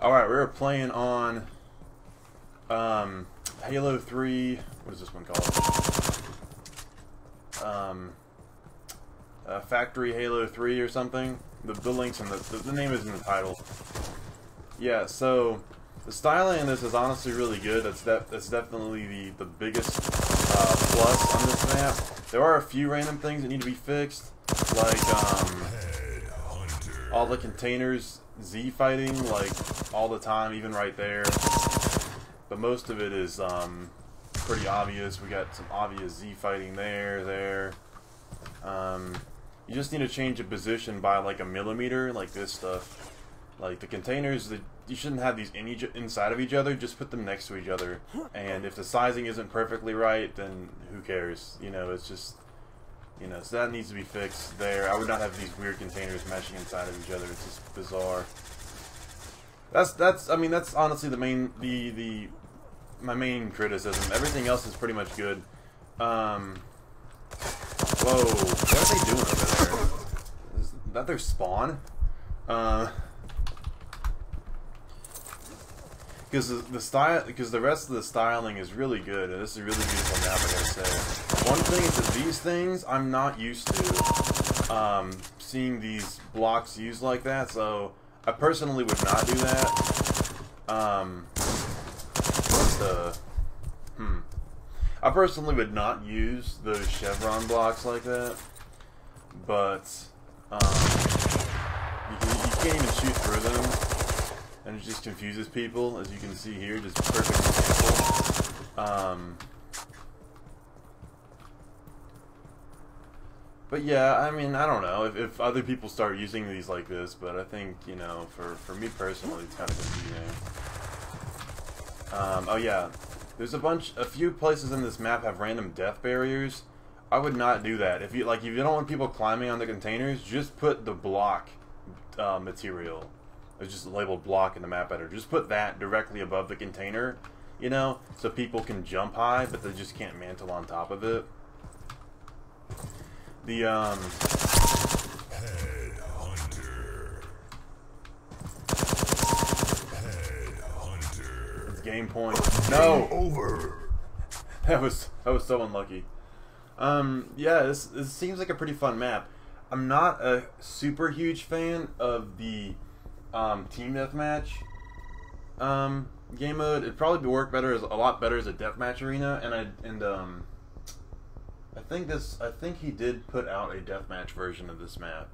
Alright, we're playing on um, Halo 3. What is this one called? Um, uh, Factory Halo 3 or something. The, the link's in the, the, the name is in the title. Yeah, so the styling in this is honestly really good. That's de that's definitely the the biggest uh, plus on this map. There are a few random things that need to be fixed, like um, all the containers Z fighting, like all the time, even right there. But most of it is um, pretty obvious. We got some obvious Z fighting there, there. Um, you just need to change the position by like a millimeter, like this stuff. Like the containers, the, you shouldn't have these in each, inside of each other. Just put them next to each other. And if the sizing isn't perfectly right, then who cares? You know, it's just you know, so that needs to be fixed there. I would not have these weird containers meshing inside of each other. It's just bizarre. That's that's I mean that's honestly the main the the my main criticism. Everything else is pretty much good. Um Whoa, what are they doing over there? Is that their spawn? Uh because the, the style, because the rest of the styling is really good, and this is a really beautiful map. I gotta say. One thing is that these things I'm not used to um, seeing these blocks used like that, so I personally would not do that. Um, what's the hmm? I personally would not use those chevron blocks like that, but um, you, you can't even shoot through them and it just confuses people, as you can see here, just perfect example. Um, but yeah, I mean, I don't know if, if other people start using these like this, but I think, you know, for, for me personally, it's kind of confusing. Um, oh yeah, there's a bunch, a few places in this map have random death barriers. I would not do that. If you like, if you don't want people climbing on the containers, just put the block uh, material it's just labeled block in the map editor. Just put that directly above the container, you know, so people can jump high, but they just can't mantle on top of it. The, um... Headhunter. Headhunter. It's game point. No! Over! That was, that was so unlucky. Um, yeah, this, this seems like a pretty fun map. I'm not a super huge fan of the um, team deathmatch um, game mode. It'd probably work better as a lot better as a deathmatch arena, and I and um, I think this I think he did put out a deathmatch version of this map,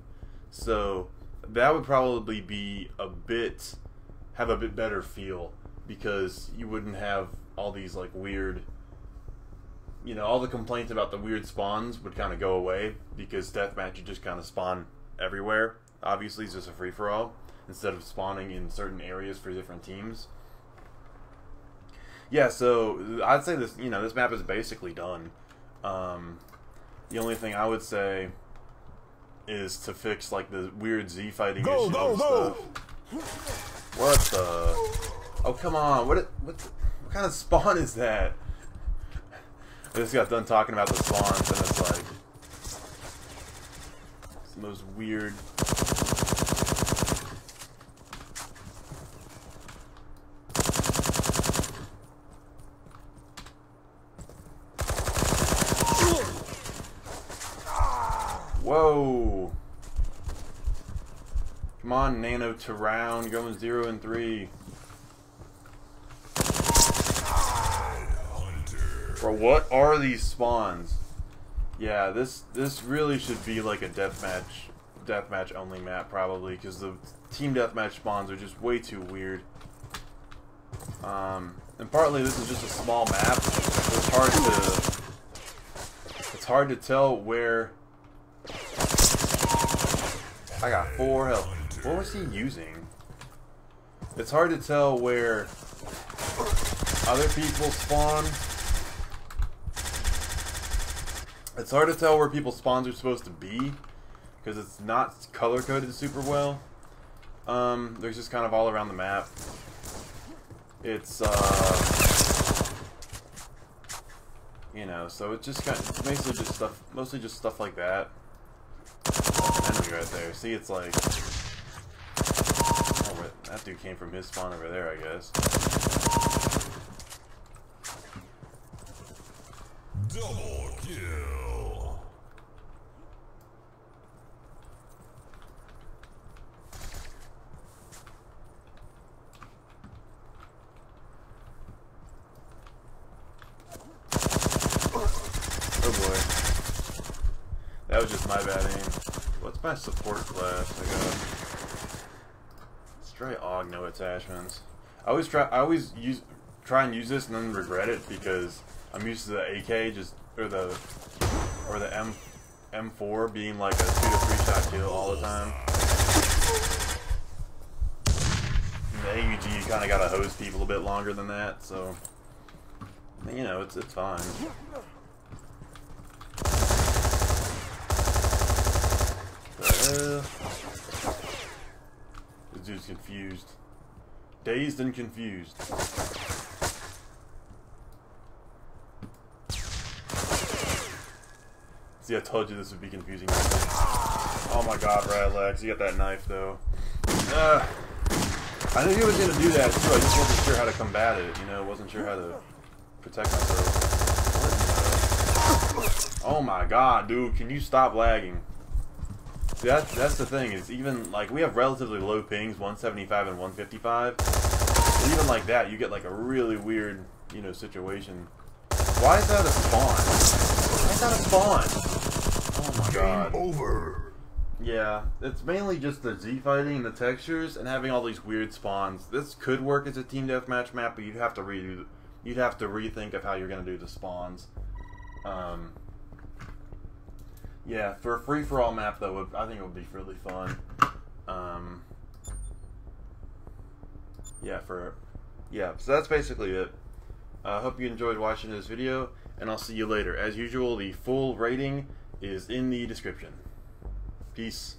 so that would probably be a bit have a bit better feel because you wouldn't have all these like weird you know all the complaints about the weird spawns would kind of go away because deathmatch you just kind of spawn everywhere obviously it's just a free-for-all instead of spawning in certain areas for different teams. Yeah, so I'd say this, you know, this map is basically done. Um, the only thing I would say is to fix like the weird Z fighting go, issue go, go. stuff. What the? Oh come on! What? What? The, what kind of spawn is that? I just got done talking about the spawns, and it's like it's the most weird Whoa! Come on, Nano to round, going zero and three. Bro, what are these spawns? Yeah, this this really should be like a deathmatch, deathmatch only map probably, because the team deathmatch spawns are just way too weird. Um, and partly this is just a small map, so it's hard to it's hard to tell where I got four health. What was he using? It's hard to tell where other people spawn. It's hard to tell where people's spawns are supposed to be because it's not color coded super well. Um, there's just kind of all around the map. It's uh, you know, so it's just kind of, basically just stuff, mostly just stuff like that enemy right there. See, it's like... Oh, That dude came from his spawn over there, I guess. Double kill. Oh boy. That was just my bad aim. What's my support class? I got Steyr AUG, no attachments. I always try I always use try and use this and then regret it because I'm used to the AK just or the or the M M4 being like a two to three shot kill all the time. And the AUG you kinda gotta hose people a bit longer than that, so you know, it's it's fine. The? This dude's confused. Dazed and confused. See, I told you this would be confusing. Oh my god, Radlex, you got that knife though. Uh, I knew he was gonna do that too, I just wasn't sure how to combat it, you know, wasn't sure how to protect myself. Oh my god, dude, can you stop lagging? See, that's, that's the thing, is even, like, we have relatively low pings, 175 and 155. But even like that, you get, like, a really weird, you know, situation. Why is that a spawn? Why is that a spawn? Oh my god. Game over. Yeah, it's mainly just the Z fighting the textures and having all these weird spawns. This could work as a team deathmatch map, but you'd have to redo, you'd have to rethink of how you're gonna do the spawns. Um, yeah, for a free for all map though, I think it would be really fun. Um, yeah, for yeah, so that's basically it. I uh, hope you enjoyed watching this video, and I'll see you later. As usual, the full rating is in the description. Peace.